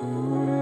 oh,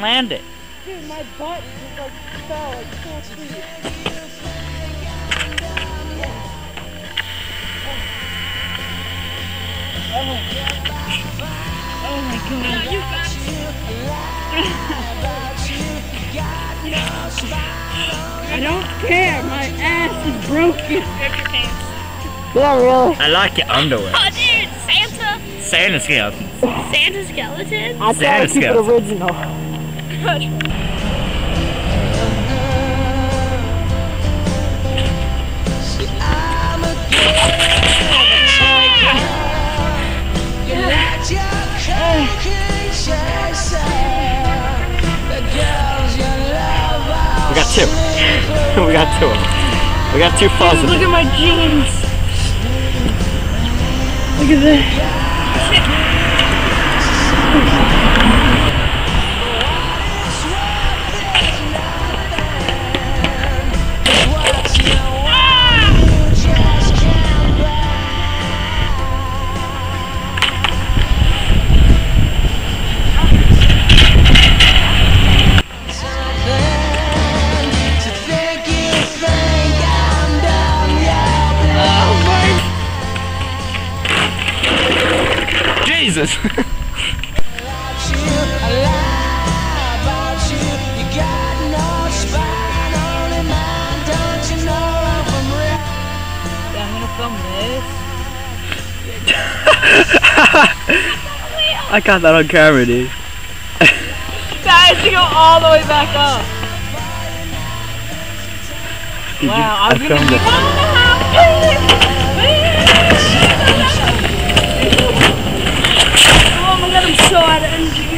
land it. Dude, my butt just like fell like full speed. Oh my god. I don't care. My ass is broken. Rip. Yeah, really. I like your underwear. Oh, dude, Santa. Santa skeleton. Santa skeleton. I try Santa to keep it skeleton. Original. We got two. we got two. We got two faucets. Look at my jeans. Look at this. Jesus! I'm gonna film this. I got that on camera, dude. Guys, you go all the way back up. Did Wow, I'm I gonna be- it. My god,